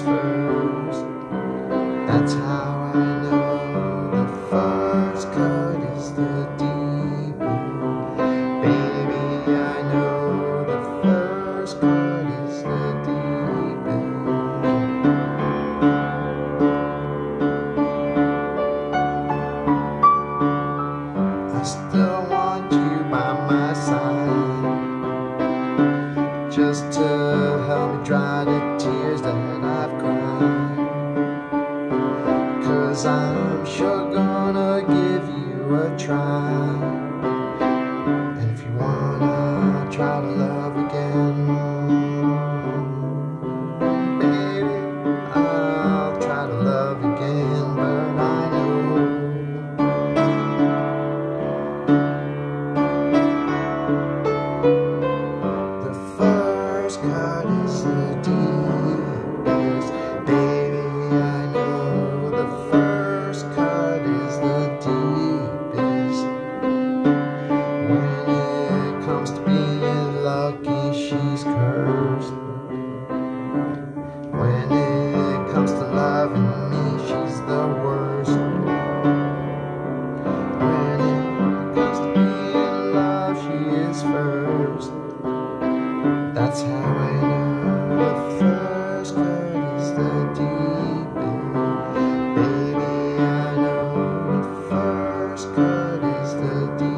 first. That's how I know the first cut is the deep. I'm sure gonna give you a try. And if you wanna try to first cut is the deepest. When it comes to being lucky, she's cursed. the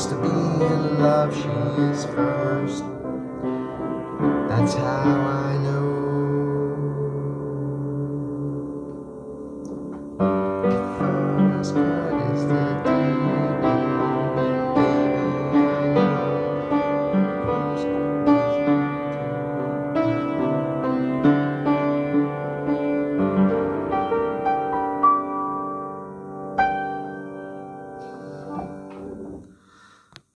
wants to be in love, she is first. That's how I know.